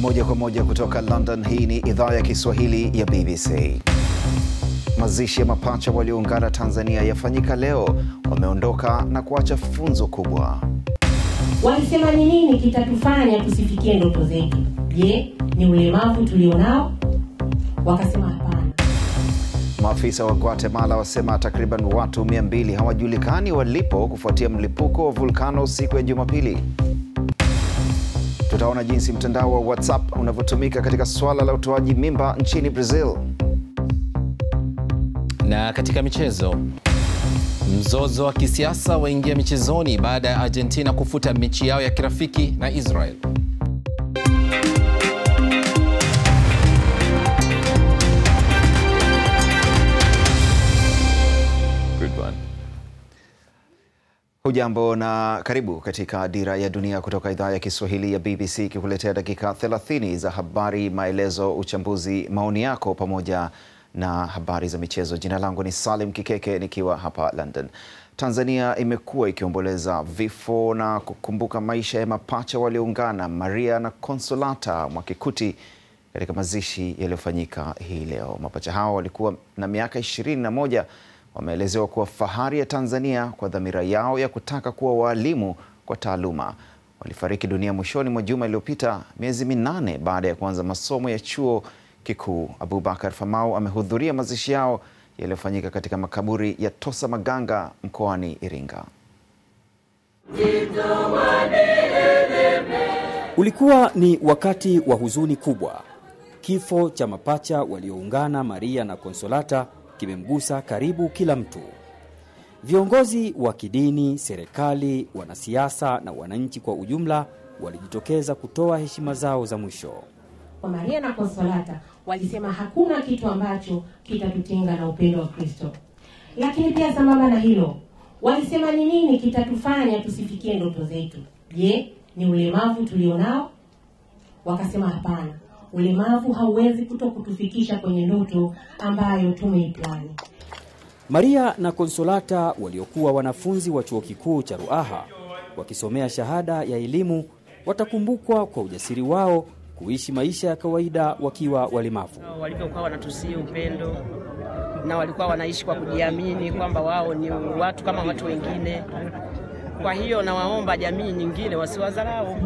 Moja kwa moja kutoka London. Hii ni idhaa ya Kiswahili ya BBC. Mazishi ya mapacha walioungana Tanzania yafanyika leo. Wameondoka na kuacha funzo kubwa. Walisema ni nini kitatufanya tusifikie ndoto zetu? Je, ni ulemavu tulionao? Wakasema. Maafisa wa Guatemala wasema takriban watu 200 hawajulikani walipo kufuatia mlipuko wa vulkano siku ya Jumapili. Tutaona jinsi mtandao wa WhatsApp unavyotumika katika swala la utoaji mimba nchini Brazil. Na katika michezo, mzozo wa kisiasa waingia michezoni baada ya Argentina kufuta mechi yao ya kirafiki na Israel. Hujambo na karibu katika Dira ya Dunia kutoka idhaa ya Kiswahili ya BBC ikikuletea dakika 30 za habari, maelezo, uchambuzi, maoni yako pamoja na habari za michezo. Jina langu ni Salim Kikeke nikiwa hapa London. Tanzania imekuwa ikiomboleza vifo na kukumbuka maisha ya mapacha walioungana Maria na Consolata Mwakikuti katika mazishi yaliyofanyika hii leo. Mapacha hao walikuwa na miaka ishirini na moja. Wameelezewa kuwa fahari ya Tanzania kwa dhamira yao ya kutaka kuwa waalimu kwa taaluma. Walifariki dunia mwishoni mwa juma iliyopita, miezi minane baada ya kuanza masomo ya chuo kikuu. Abubakar Famau amehudhuria mazishi yao yaliyofanyika katika makaburi ya Tosa Maganga mkoani Iringa. Ulikuwa ni wakati wa huzuni kubwa. Kifo cha mapacha walioungana Maria na Konsolata kimemgusa karibu kila mtu. Viongozi wa kidini, serikali, wanasiasa na wananchi kwa ujumla walijitokeza kutoa heshima zao za mwisho. Kwa Maria na Konsolata walisema hakuna kitu ambacho kitatutenga na upendo wa Kristo. Lakini pia sambamba na hilo, walisema ni nini kitatufanya tusifikie ndoto zetu? Je, ni ulemavu tulionao? Wakasema hapana, ulemavu hauwezi kuto kutufikisha kwenye ndoto ambayo tumeiplani. Maria na Konsolata waliokuwa wanafunzi wa chuo kikuu cha Ruaha wakisomea shahada ya elimu watakumbukwa kwa ujasiri wao kuishi maisha ya kawaida wakiwa walemavu. walivyokuwa wanatusia upendo na walikuwa wanaishi kwa kujiamini kwamba wao ni watu kama watu wengine. Kwa hiyo nawaomba jamii nyingine wasiwadharau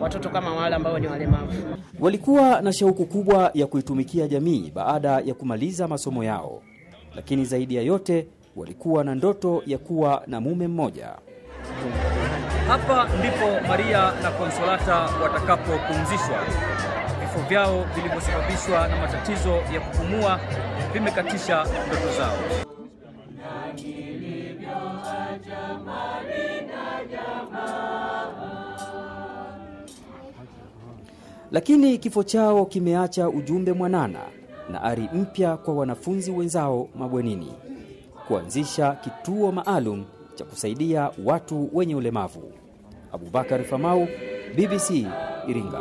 watoto kama wale ambao ni walemavu. Walikuwa na shauku kubwa ya kuitumikia jamii baada ya kumaliza masomo yao, lakini zaidi ya yote walikuwa na ndoto ya kuwa na mume mmoja. Hapa ndipo Maria na Konsolata watakapopumzishwa. Vifo vyao vilivyosababishwa na matatizo ya kupumua vimekatisha ndoto zao. Lakini kifo chao kimeacha ujumbe mwanana na ari mpya kwa wanafunzi wenzao mabwenini, kuanzisha kituo maalum cha kusaidia watu wenye ulemavu. Abubakar Famau, BBC Iringa.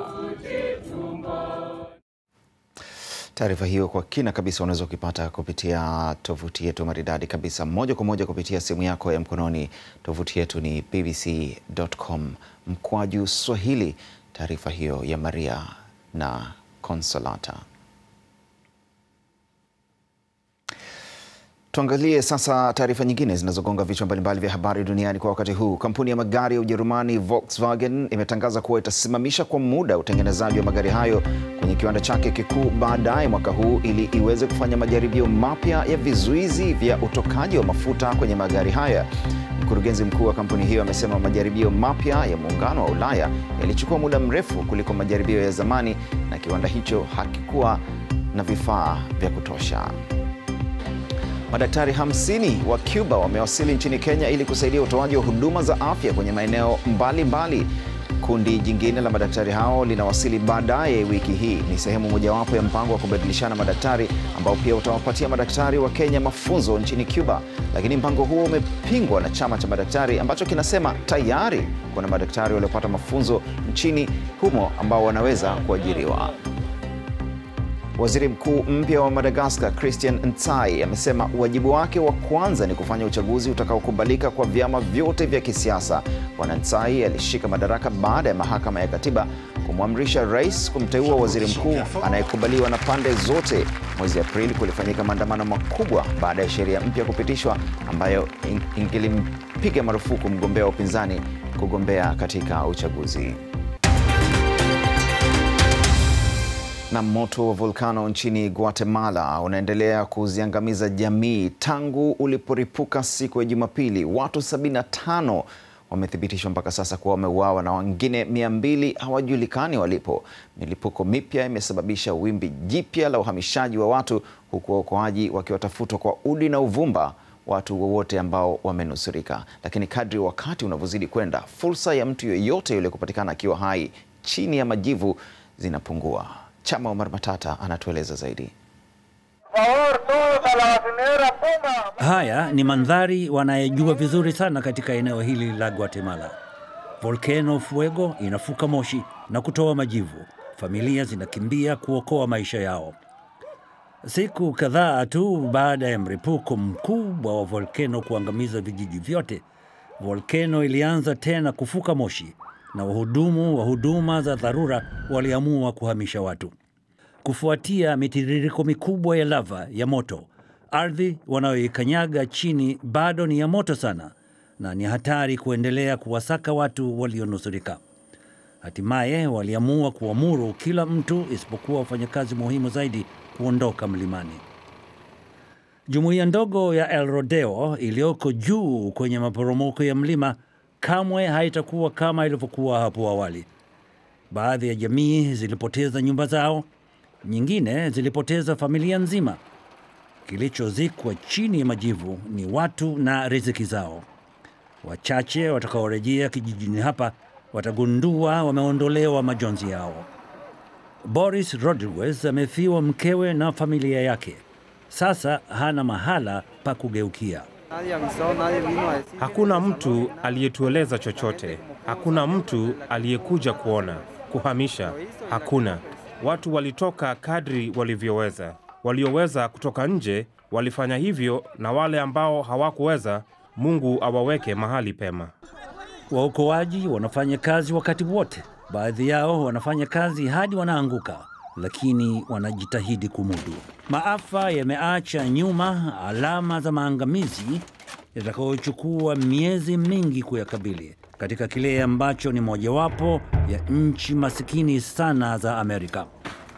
Taarifa hiyo kwa kina kabisa unaweza ukipata kupitia tovuti yetu maridadi kabisa, moja kwa moja kupitia simu yako ya mkononi. Tovuti yetu ni bbc.com mkwaju Swahili. Taarifa hiyo ya Maria na Consolata. Tuangalie sasa taarifa nyingine zinazogonga vichwa mbalimbali vya habari duniani kwa wakati huu. Kampuni ya magari ya Ujerumani Volkswagen imetangaza kuwa itasimamisha kwa muda utengenezaji wa magari hayo kwenye kiwanda chake kikuu baadaye mwaka huu ili iweze kufanya majaribio mapya ya vizuizi vya utokaji wa mafuta kwenye magari haya. Mkurugenzi mkuu wa kampuni hiyo amesema majaribio mapya ya muungano wa Ulaya yalichukua muda mrefu kuliko majaribio ya zamani na kiwanda hicho hakikuwa na vifaa vya kutosha. Madaktari 50 wa Cuba wamewasili nchini Kenya ili kusaidia utoaji wa huduma za afya kwenye maeneo mbalimbali. Kundi jingine la madaktari hao linawasili baadaye wiki hii. Ni sehemu mojawapo ya mpango wa kubadilishana madaktari ambao pia utawapatia madaktari wa Kenya mafunzo nchini Cuba. Lakini mpango huo umepingwa na chama cha madaktari ambacho kinasema tayari kuna madaktari waliopata mafunzo nchini humo ambao wanaweza kuajiriwa. Waziri mkuu mpya wa Madagaskar Christian Ntsai amesema wajibu wake wa kwanza ni kufanya uchaguzi utakaokubalika kwa vyama vyote vya kisiasa. Bwana Ntsai alishika madaraka baada ya mahakama ya katiba kumwamrisha rais kumteua waziri mkuu anayekubaliwa na pande zote. Mwezi Aprili kulifanyika maandamano makubwa baada ya sheria mpya kupitishwa ambayo ingelimpiga marufuku mgombea wa upinzani kugombea katika uchaguzi. Na moto wa volkano nchini Guatemala unaendelea kuziangamiza jamii tangu uliporipuka siku ya Jumapili. Watu 75 wamethibitishwa mpaka sasa kuwa wameuawa na wengine 200 hawajulikani walipo. Milipuko mipya imesababisha wimbi jipya la uhamishaji wa watu, huku waokoaji wakiwatafutwa kwa udi na uvumba watu wowote ambao wamenusurika. Lakini kadri wakati unavyozidi kwenda, fursa ya mtu yeyote yule kupatikana akiwa hai chini ya majivu zinapungua. Chama Omar Matata anatueleza zaidi. Haya ni mandhari wanayejua vizuri sana katika eneo hili la Guatemala. Volcano Fuego inafuka moshi na kutoa majivu. Familia zinakimbia kuokoa maisha yao. Siku kadhaa tu baada ya mripuko mkubwa wa volcano kuangamiza vijiji vyote, volkano ilianza tena kufuka moshi na wahudumu wa huduma za dharura waliamua kuhamisha watu. Kufuatia mitiririko mikubwa ya lava ya moto, ardhi wanayoikanyaga chini bado ni ya moto sana na ni hatari kuendelea kuwasaka watu walionusurika. Hatimaye waliamua kuamuru kila mtu isipokuwa wafanyakazi muhimu zaidi kuondoka mlimani. Jumuiya ndogo ya El Rodeo iliyoko juu kwenye maporomoko ya mlima kamwe haitakuwa kama ilivyokuwa hapo awali. Baadhi ya jamii zilipoteza nyumba zao, nyingine zilipoteza familia nzima. Kilichozikwa chini ya majivu ni watu na riziki zao. Wachache watakaorejea kijijini hapa watagundua wameondolewa majonzi yao. Boris Rodriguez amefiwa mkewe na familia yake. Sasa hana mahala pa kugeukia. Hakuna mtu aliyetueleza chochote. Hakuna mtu aliyekuja kuona, kuhamisha. Hakuna. Watu walitoka kadri walivyoweza. Walioweza kutoka nje walifanya hivyo, na wale ambao hawakuweza, Mungu awaweke mahali pema. Waokoaji wanafanya kazi wakati wote. Baadhi yao wanafanya kazi hadi wanaanguka, lakini wanajitahidi kumudu. Maafa yameacha nyuma alama za maangamizi yatakayochukua miezi mingi kuyakabili katika kile ambacho ni mojawapo ya nchi masikini sana za Amerika.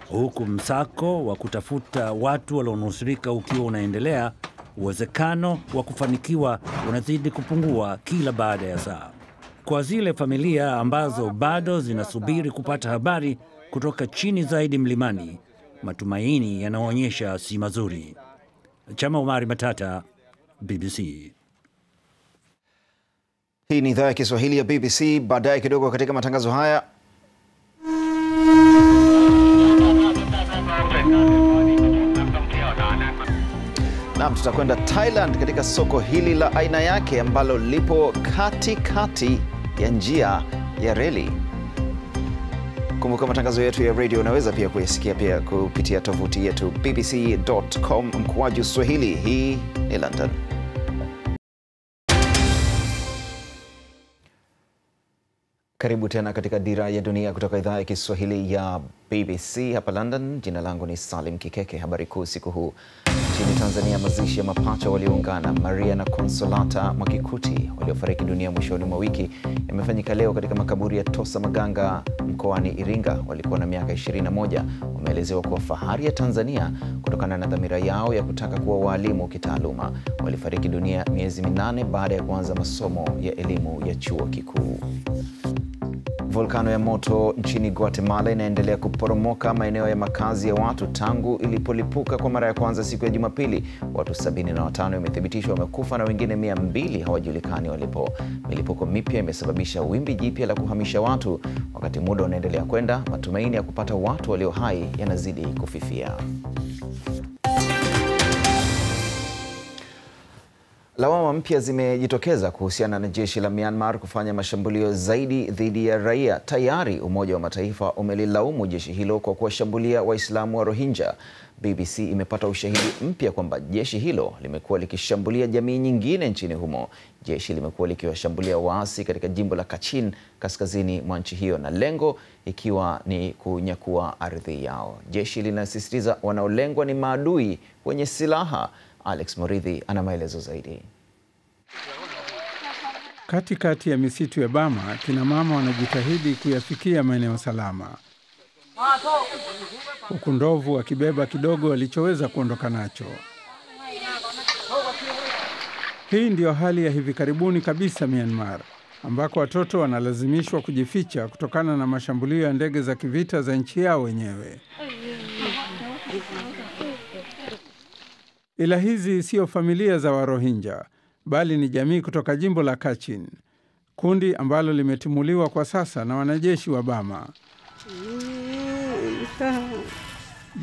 Huku msako wa kutafuta watu walionusurika ukiwa unaendelea, uwezekano wa kufanikiwa unazidi kupungua kila baada ya saa. Kwa zile familia ambazo bado zinasubiri kupata habari kutoka chini zaidi mlimani, matumaini yanaonyesha si mazuri. Chama umari Matata, BBC. Hii ni idhaa ya Kiswahili ya BBC. Baadaye kidogo katika matangazo haya nam, tutakwenda Thailand katika soko hili la aina yake ambalo lipo katikati kati ya njia ya reli. Kumbuka matangazo yetu ya redio unaweza pia kuyasikia pia kupitia tovuti yetu bbc.com mkwaju Swahili. Hii ni London. Karibu tena katika Dira ya Dunia kutoka idhaa ya Kiswahili ya BBC hapa London. Jina langu ni Salim Kikeke. Habari kuu siku huu nchini Tanzania, mazishi ya mapacha walioungana Maria na Consolata Mwakikuti waliofariki dunia mwishoni mwa wiki yamefanyika leo katika makaburi ya Tosa Maganga mkoani Iringa. Walikuwa na miaka 21. Wameelezewa kuwa fahari ya Tanzania kutokana na dhamira yao ya kutaka kuwa waalimu kitaaluma. Walifariki dunia miezi minane baada ya kuanza masomo ya elimu ya chuo kikuu. Volkano ya moto nchini Guatemala inaendelea kuporomoka maeneo ya makazi ya watu tangu ilipolipuka kwa mara ya kwanza siku ya Jumapili. Watu 75 imethibitishwa wamekufa na wengine 200 hawajulikani walipo. Milipuko mipya imesababisha wimbi jipya la kuhamisha watu. Wakati muda unaendelea kwenda, matumaini ya kupata watu walio hai yanazidi kufifia. Lawama mpya zimejitokeza kuhusiana na jeshi la Myanmar kufanya mashambulio zaidi dhidi ya raia. Tayari Umoja wa Mataifa umelilaumu jeshi hilo kwa kuwashambulia Waislamu wa Rohingya. BBC imepata ushahidi mpya kwamba jeshi hilo limekuwa likishambulia jamii nyingine nchini humo. Jeshi limekuwa likiwashambulia waasi katika jimbo la Kachin kaskazini mwa nchi hiyo, na lengo ikiwa ni kunyakua ardhi yao. Jeshi linasisitiza wanaolengwa ni maadui wenye silaha. Alex Moridhi ana maelezo zaidi. Katikati kati ya misitu ya Bama, kina mama wanajitahidi kuyafikia maeneo salama, huku ndovu wakibeba kidogo walichoweza kuondoka nacho. Hii ndiyo hali ya hivi karibuni kabisa Myanmar, ambako watoto wanalazimishwa kujificha kutokana na mashambulio ya ndege za kivita za nchi yao wenyewe. Ila hizi siyo familia za Warohinja bali ni jamii kutoka jimbo la Kachin, kundi ambalo limetimuliwa kwa sasa na wanajeshi wa Bama.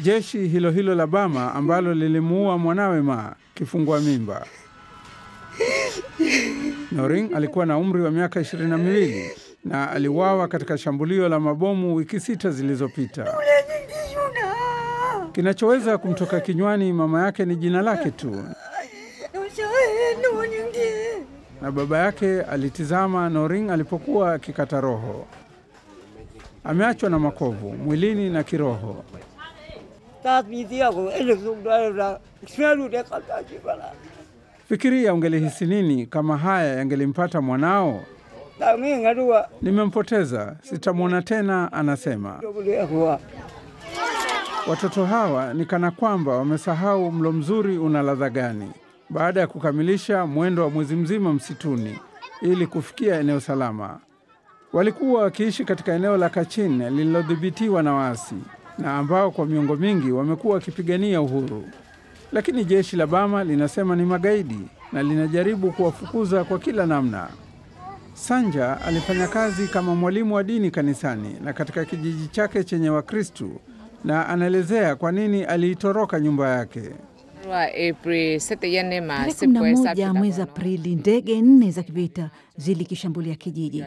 Jeshi hilo hilo la Bama ambalo lilimuua mwanawe Ma kifungua mimba. Noring alikuwa na umri wa miaka ishirini na miwili na aliuawa katika shambulio la mabomu wiki sita zilizopita. Kinachoweza kumtoka kinywani mama yake ni jina lake tu, na baba yake alitizama Noring alipokuwa akikata roho. Ameachwa na makovu mwilini na kiroho. Fikiria ungelihisi nini kama haya yangelimpata mwanao? Nimempoteza, sitamwona tena, anasema. Watoto hawa ni kana kwamba wamesahau mlo mzuri una ladha gani, baada ya kukamilisha mwendo wa mwezi mzima msituni ili kufikia eneo salama. Walikuwa wakiishi katika eneo la Kachin lililodhibitiwa na waasi na ambao kwa miongo mingi wamekuwa wakipigania uhuru, lakini jeshi la Bama linasema ni magaidi na linajaribu kuwafukuza kwa kila namna. Sanja alifanya kazi kama mwalimu wa dini kanisani na katika kijiji chake chenye Wakristu na anaelezea kwa nini aliitoroka nyumba yake. Tarehe kumi na moja mwezi Aprili, ndege nne za kivita zilikishambulia kijiji.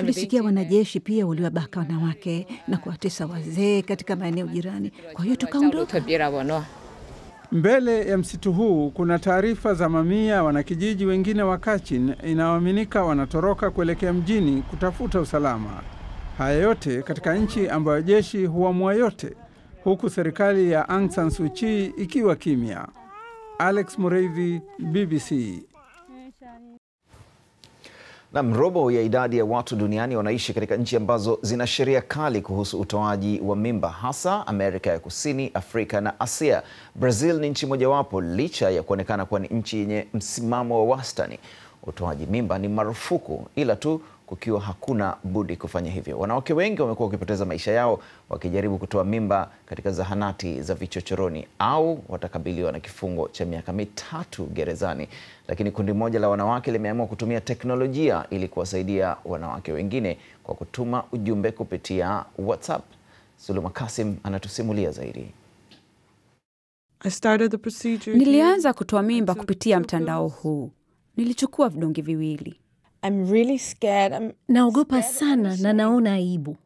Tulisikia wanajeshi pia waliwabaka wanawake na kuwatesa wazee katika maeneo jirani, kwa hiyo tukaondoka. Mbele ya msitu huu kuna taarifa za mamia wanakijiji wengine wa Kachin inayoaminika wanatoroka kuelekea mjini kutafuta usalama. Haya yote katika nchi ambayo jeshi huamua yote, huku serikali ya Aung San Suu Kyi ikiwa kimya. Alex Mureithi, BBC. Nam, robo ya idadi ya watu duniani wanaishi katika nchi ambazo zina sheria kali kuhusu utoaji wa mimba, hasa Amerika ya Kusini, Afrika na Asia. Brazil ni nchi mojawapo, licha ya kuonekana kuwa ni nchi yenye msimamo wa wastani. Utoaji mimba ni marufuku, ila tu kukiwa hakuna budi kufanya hivyo. Wanawake wengi wamekuwa wakipoteza maisha yao wakijaribu kutoa mimba katika zahanati za vichochoroni au watakabiliwa na kifungo cha miaka mitatu gerezani. Lakini kundi moja la wanawake limeamua kutumia teknolojia ili kuwasaidia wanawake wengine kwa kutuma ujumbe kupitia WhatsApp. Suluma Kasim anatusimulia zaidi. Nilianza kutoa mimba kupitia mtandao huu. Nilichukua vidonge viwili. I'm really scared. I'm Naogopa sana na naona aibu.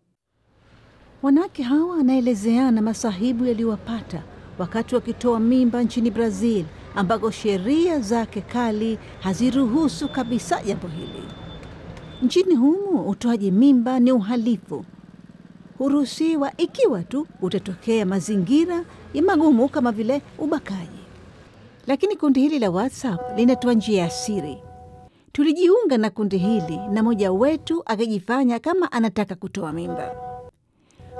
Wanawake hawa wanaelezeana masahibu yaliyowapata wakati wakitoa mimba nchini Brazil, ambako sheria zake kali haziruhusu kabisa jambo hili. Nchini humo utoaji mimba ni uhalifu, huruhusiwa ikiwa tu utatokea mazingira ya magumu kama vile ubakaji. Lakini kundi hili la WhatsApp linatoa njia ya siri. Tulijiunga na kundi hili na moja wetu akijifanya kama anataka kutoa mimba.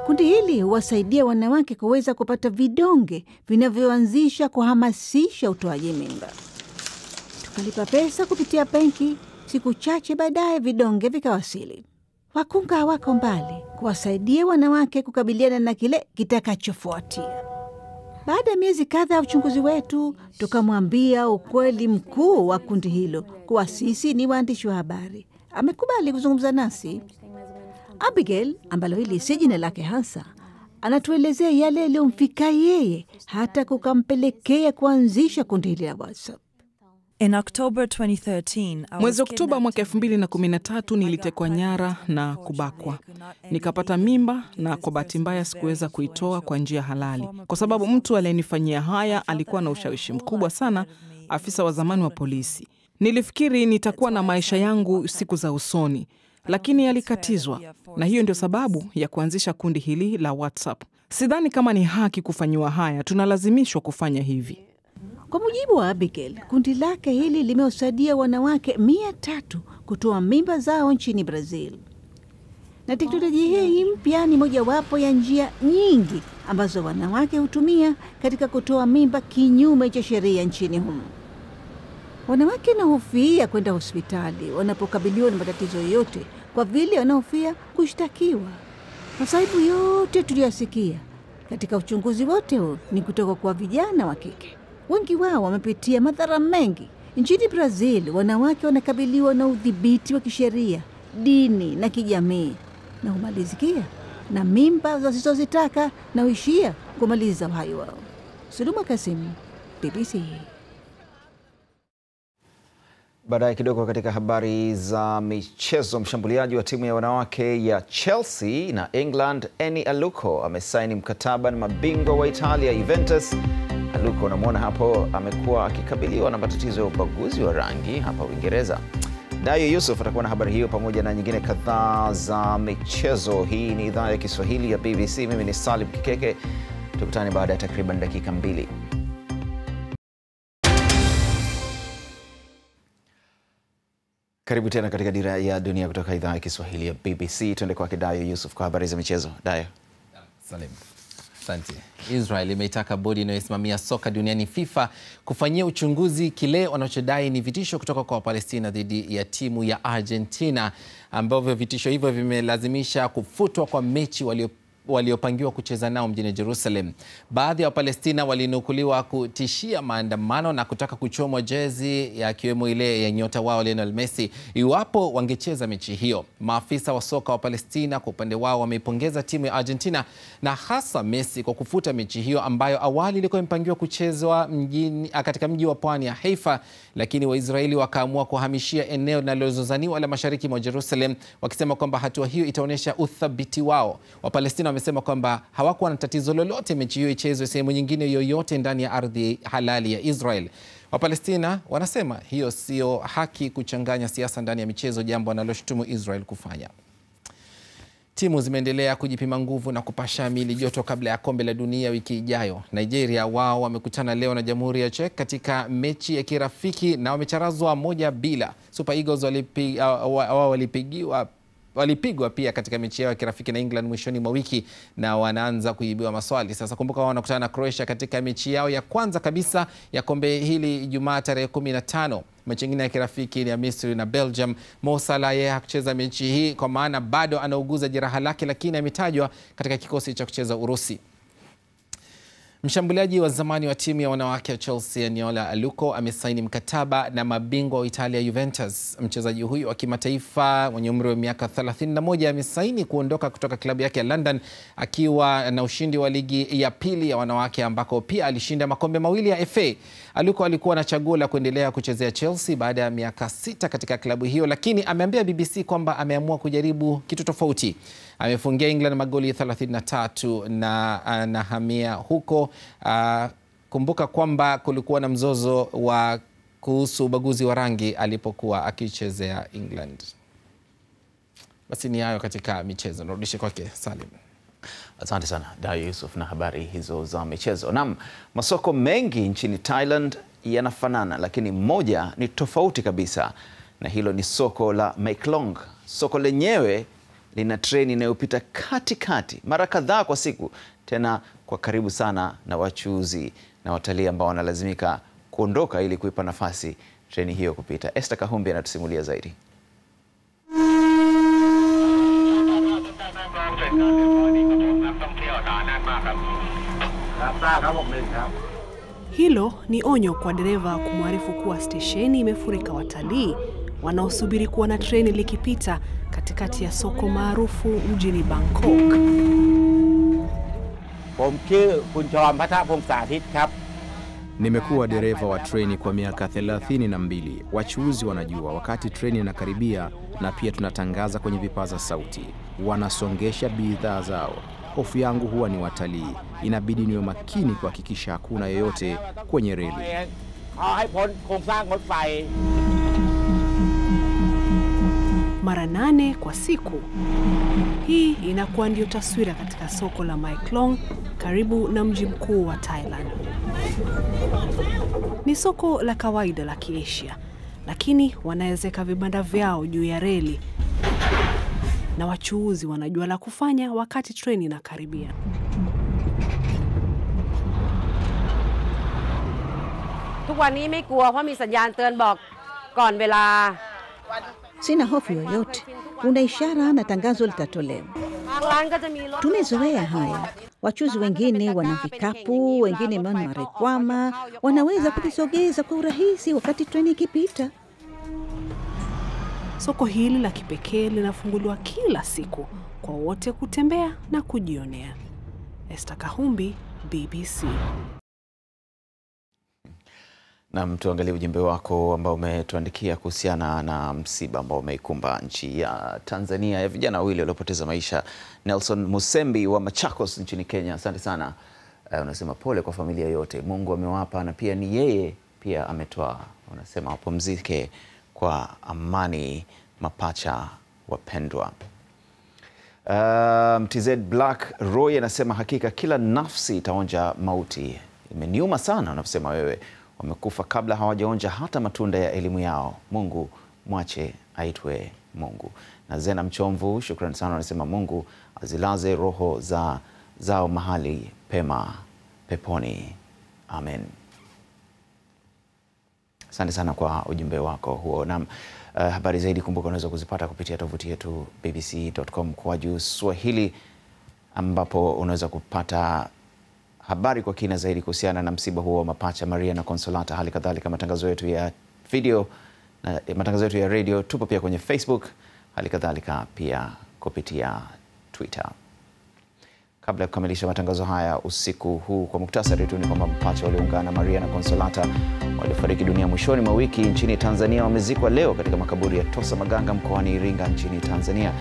Kundi hili huwasaidia wanawake kuweza kupata vidonge vinavyoanzisha kuhamasisha utoaji mimba. Tukalipa pesa kupitia benki. Siku chache baadaye vidonge vikawasili. Wakunga wako mbali kuwasaidia wanawake kukabiliana na kile kitakachofuatia. Baada ya miezi kadha ya uchunguzi wetu, tukamwambia ukweli mkuu wa kundi hilo kuwa sisi ni waandishi wa habari. Amekubali kuzungumza nasi. Abigail, ambalo hili si jina lake hasa, anatuelezea yale yaliyomfika yeye hata kukampelekea kuanzisha kundi hili la WhatsApp. Mwezi Oktoba mwaka 2013 nilitekwa nyara na kubakwa, nikapata mimba, na kwa bahati mbaya sikuweza kuitoa kwa njia halali, kwa sababu mtu aliyenifanyia haya alikuwa na ushawishi mkubwa sana, afisa wa zamani wa polisi. Nilifikiri nitakuwa na maisha yangu siku za usoni, lakini yalikatizwa, na hiyo ndio sababu ya kuanzisha kundi hili la WhatsApp. Sidhani kama ni haki kufanyiwa haya, tunalazimishwa kufanya hivi. Kwa mujibu wa Abigail, kundi lake hili limewasaidia wanawake mia tatu kutoa mimba zao nchini Brazil, na teknolojia hii mpya ni mojawapo ya njia nyingi ambazo wanawake hutumia katika kutoa mimba kinyume cha sheria nchini humo. Wanawake wanahofia kwenda hospitali wanapokabiliwa na matatizo yoyote, kwa vile wanahofia kushtakiwa. Masaibu yote tuliyosikia katika uchunguzi wote huu ni kutoka kwa vijana wa kike. Wengi wao wamepitia madhara mengi. Nchini Brazil, wanawake wanakabiliwa na udhibiti wa kisheria, dini na kijamii, na humalizikia na mimba zasizozitaka na huishia kumaliza uhai wao. Suluma Kasimu, BBC. Baadaye kidogo katika habari za michezo, mshambuliaji wa timu ya wanawake ya Chelsea na England Eni Aluko amesaini mkataba na mabingwa wa Italia Juventus. Aluko unamwona hapo, amekuwa akikabiliwa na matatizo ya ubaguzi wa rangi hapa Uingereza. Dayo Yusuf atakuwa na habari hiyo pamoja na nyingine kadhaa za michezo. Hii ni idhaa ya Kiswahili ya BBC. Mimi ni Salim Kikeke, tukutane baada ya takriban dakika mbili. Karibu tena katika Dira ya Dunia kutoka idhaa ya Kiswahili ya BBC. Tuende kwake Dayo Yusuf kwa habari za michezo. Dayo. Salim. Asante. Israel imeitaka bodi inayosimamia soka duniani FIFA kufanyia uchunguzi kile wanachodai ni vitisho kutoka kwa Wapalestina dhidi ya timu ya Argentina, ambavyo vitisho hivyo vimelazimisha kufutwa kwa mechi walio waliopangiwa kucheza nao mjini Jerusalem. Baadhi ya Wapalestina walinukuliwa kutishia maandamano na kutaka kuchomwa jezi yakiwemo ile ya nyota wao Lionel Messi iwapo wangecheza mechi hiyo. Maafisa wa soka wa Palestina kwa upande wao wameipongeza timu ya Argentina na hasa Messi kwa kufuta mechi hiyo ambayo awali ilikuwa imepangiwa kuchezwa mjini katika mji wa pwani ya Haifa, lakini Waisraeli wakaamua kuhamishia eneo linalozozaniwa la mashariki mwa Jerusalem, wakisema kwamba hatua hiyo itaonyesha uthabiti wao. Wapalestina wamesema kwamba hawakuwa na tatizo lolote mechi hiyo ichezwe sehemu nyingine yoyote ndani ya ardhi halali ya Israel. Wapalestina wanasema hiyo sio haki kuchanganya siasa ndani ya michezo, jambo analoshutumu Israel kufanya. Timu zimeendelea kujipima nguvu na kupasha mili joto kabla ya kombe la dunia wiki ijayo. Nigeria wao wamekutana leo na Jamhuri ya Czech katika mechi ya kirafiki na wamecharazwa moja bila. Super Eagles walipi, uh, walipigiwa walipigwa pia katika mechi yao ya kirafiki na England mwishoni mwa wiki na wanaanza kuibiwa maswali sasa. Kumbuka wao wanakutana na Croatia katika mechi yao ya kwanza kabisa ya kombe hili Ijumaa tarehe 15. Mechi nyingine ya kirafiki ni ya Misri na Belgium. Mo Salah yeye hakucheza mechi hii kwa maana bado anauguza jeraha lake, lakini ametajwa katika kikosi cha kucheza Urusi. Mshambuliaji wa zamani wa timu ya wanawake ya Chelsea aniola Aluko amesaini mkataba na mabingwa wa Italia Juventus. Mchezaji huyu wa kimataifa mwenye umri wa miaka 31 amesaini kuondoka kutoka klabu yake ya London akiwa na ushindi wa ligi ya pili ya wanawake ambako pia alishinda makombe mawili ya FA. Aluko alikuwa na chaguo la kuendelea kuchezea Chelsea baada ya miaka sita katika klabu hiyo, lakini ameambia BBC kwamba ameamua kujaribu kitu tofauti. Amefungia England magoli 33 na anahamia huko. Uh, kumbuka kwamba kulikuwa na mzozo wa kuhusu ubaguzi wa rangi alipokuwa akichezea England. Basi ni hayo katika michezo. Narudishe kwake Salim. Asante sana Dayo Yusuf na habari hizo za michezo. Naam, masoko mengi nchini Thailand yanafanana, lakini moja ni tofauti kabisa, na hilo ni soko la Maeklong. Soko lenyewe lina treni inayopita katikati mara kadhaa kwa siku, tena kwa karibu sana na wachuuzi na watalii ambao wanalazimika kuondoka ili kuipa nafasi treni hiyo kupita. Esther Kahumbi anatusimulia zaidi. Hilo ni onyo kwa dereva kumwarifu kuwa stesheni imefurika watalii wanaosubiri kuona treni likipita katikati ya soko maarufu mjini Bangkok. ผมชื่อคุณชรพัฒพงษาทิตครับ Nimekuwa dereva wa treni kwa miaka 32. Wachuuzi wanajua wakati treni inakaribia, na pia tunatangaza kwenye vipaza sauti, wanasongesha bidhaa zao. Hofu yangu huwa ni watalii, inabidi niwe makini kuhakikisha hakuna yeyote kwenye reli. เอาให้พ้นโครงสร้างรถไฟ mara nane kwa siku. Hii inakuwa ndio taswira katika soko la Mae Klong karibu na mji mkuu wa Thailand. Ni soko la kawaida la Kiasia, lakini wanawezeka vibanda vyao juu ya reli na wachuuzi wanajua la kufanya wakati treni inakaribia. Sina hofu yoyote, kuna ishara na tangazo litatolewa. Tumezoea haya. Wachuzi wengine wana vikapu, wengine mana rekwama, wanaweza kuvisogeza kwa urahisi wakati treni ikipita. Soko hili la kipekee linafunguliwa kila siku kwa wote kutembea na kujionea. Esta Kahumbi, BBC. Nam, tuangalie ujumbe wako ambao umetuandikia kuhusiana na msiba ambao umeikumba nchi ya Tanzania ya vijana wawili waliopoteza maisha. Nelson Musembi wa Machakos nchini Kenya, asante sana. Uh, unasema pole kwa familia yote, Mungu amewapa na pia ni yeye pia ametoa. Unasema wapumzike kwa amani mapacha wapendwa. Uh, TZ Black Roy anasema hakika kila nafsi itaonja mauti. Imeniuma sana unavyosema wewe wamekufa kabla hawajaonja hata matunda ya elimu yao. Mungu mwache aitwe Mungu. Na Zena Mchomvu, shukrani sana, anasema Mungu azilaze roho za zao mahali pema peponi, amen. Asante sana kwa ujumbe wako huo. Naam, uh, habari zaidi kumbuka unaweza kuzipata kupitia tovuti yetu bbc.com kwa juu Swahili, ambapo unaweza kupata habari kwa kina zaidi kuhusiana na msiba huo wa mapacha Maria na Consolata, hali kadhalika matangazo yetu ya video na matangazo yetu ya radio. Tupo pia kwenye Facebook, hali kadhalika pia kupitia Twitter. Kabla ya kukamilisha matangazo haya usiku huu, kwa muktasari tu ni kwamba mapacha walioungana Maria na Consolata waliofariki dunia mwishoni mwa wiki nchini Tanzania wamezikwa leo katika makaburi ya Tosa Maganga mkoani Iringa nchini Tanzania.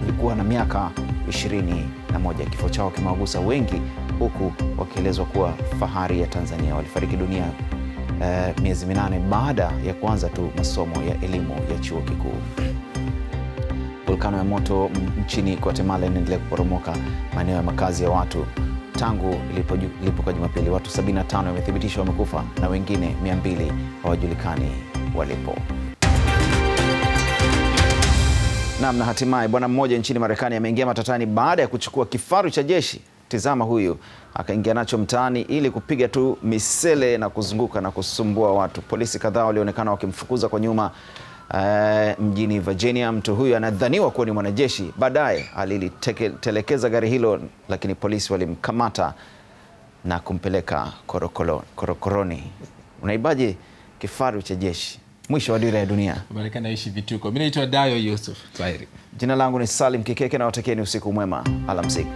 Walikuwa na miaka ishirini na moja. Kifo chao kimewagusa wengi huku wakielezwa kuwa fahari ya Tanzania. Walifariki dunia eh, miezi minane baada ya kuanza tu masomo ya elimu ya chuo kikuu. Volkano ya moto nchini Guatemala inaendelea kuporomoka maeneo ya makazi ya watu tangu ilipoka Jumapili. Watu 75 wamethibitishwa wamekufa na wengine 200 hawajulikani walipo. Naam, na hatimaye bwana mmoja nchini Marekani ameingia matatani baada ya kuchukua kifaru cha jeshi. Tizama, huyu akaingia nacho mtaani ili kupiga tu misele na kuzunguka na kusumbua watu. Polisi kadhaa walionekana wakimfukuza kwa nyuma uh, mjini Virginia. Mtu huyu anadhaniwa kuwa ni mwanajeshi. Baadaye alilitelekeza gari hilo, lakini polisi walimkamata na kumpeleka korokolo, korokoroni. Unaibaje kifaru cha jeshi? Mwisho wa Dira ya Dunia. Marekani naishi vituko. Mimi naitwa Dayo Yusuf. Kwaheri. Jina langu ni Salim Kikeke na watakieni usiku mwema. Alamsiki.